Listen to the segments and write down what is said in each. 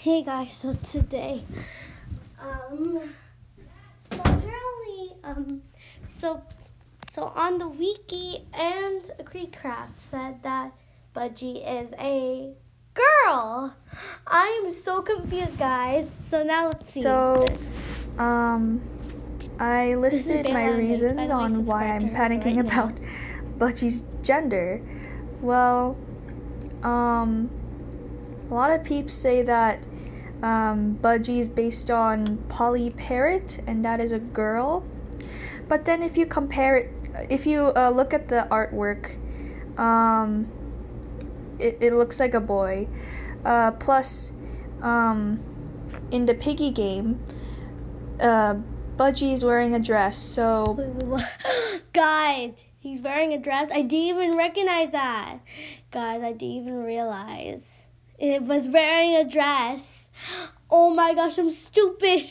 Hey guys, so today, um, so apparently, um, so, so on the wiki and Creekcraft said that Budgey is a girl. I am so confused, guys. So now let's see. So, this. um, I listed my reasons by the way, on why I'm subscribe to her panicking right about Budgey's gender. Well, um, a lot of peeps say that um, is based on Polly Parrot, and that is a girl. But then, if you compare it, if you uh, look at the artwork, um, it, it looks like a boy. Uh, plus, um, in the piggy game, uh, Budgey is wearing a dress, so. Guys, he's wearing a dress. I didn't even recognize that. Guys, I didn't even realize it was wearing a dress. Oh my gosh, I'm stupid.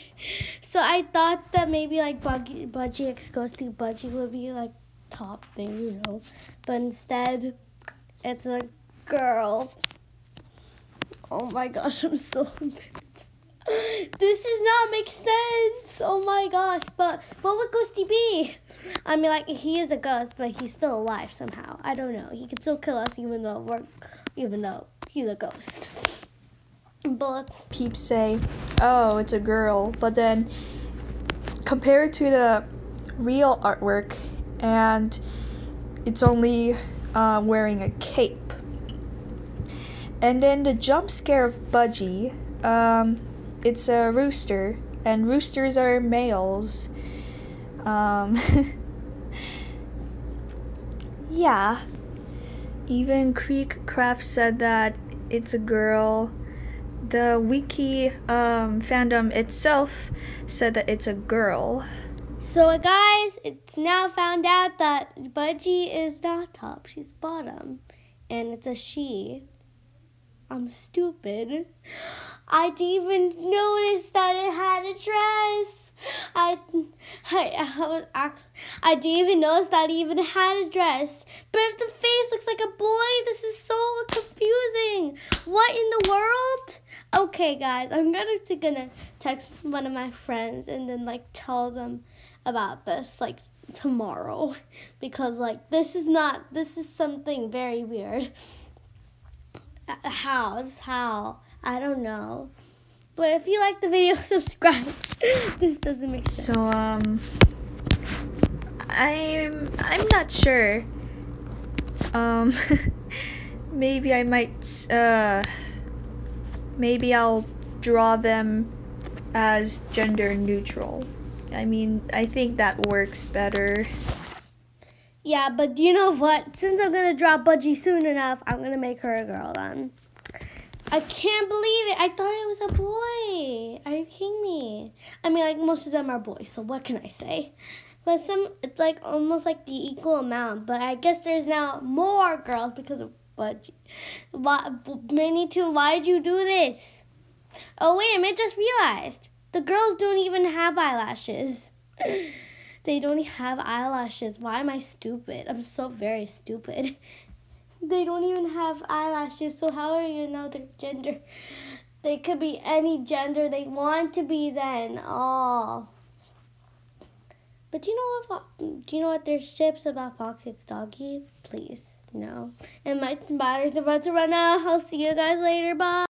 So I thought that maybe like Buggy, Budgey X Ghosty Budgey would be like top thing, you know. But instead, it's a girl. Oh my gosh, I'm so. This does not make sense. Oh my gosh. But what would Ghosty be? I mean, like he is a ghost, but he's still alive somehow. I don't know. He can still kill us, even though we're, even though he's a ghost. But peeps say, "Oh, it's a girl," but then compare it to the real artwork, and it's only uh, wearing a cape. And then the jump scare of Budgey, um, it's a rooster, and roosters are males. Um, yeah. Even Creek Craft said that it's a girl. The wiki um, fandom itself said that it's a girl. So guys, it's now found out that Budgey is not top. She's bottom, and it's a she. I'm stupid. I didn't even notice that it had a dress. I, I, I, was, ac- I didn't even notice that it even had a dress. But if the face looks like a boy, this is so confusing. What in the world? Okay, guys, I'm gonna gonna text one of my friends and then like tell them about this like tomorrow because like this is not this is something very weird. Uh, How? How? I don't know. But if you like the video, subscribe. this doesn't make sense. So um, I'm I'm not sure. Um, maybe I might uh, maybe I'll draw them as gender neutral. I mean, I think that works better. Yeah, but do you know what? Since I'm gonna draw Budgey soon enough, I'm gonna make her a girl then. I can't believe it. I thought it was a boy. Are you kidding me? I mean, like most of them are boys, so what can I say? But some, it's like almost like the equal amount. But I guess there's now more girls because of Budgey. Why, MiniToon, why did you do this? Oh wait a minute, just realized the girls don't even have eyelashes. They don't have eyelashes. Why am I stupid? I'm so very stupid. They don't even have eyelashes, so how are you know their gender? They could be any gender they want to be then. Oh. But do you know what? Do you know what? There's ships about Fox X Doggy. Please, no. And my battery's about to run out. I'll see you guys later. Bye.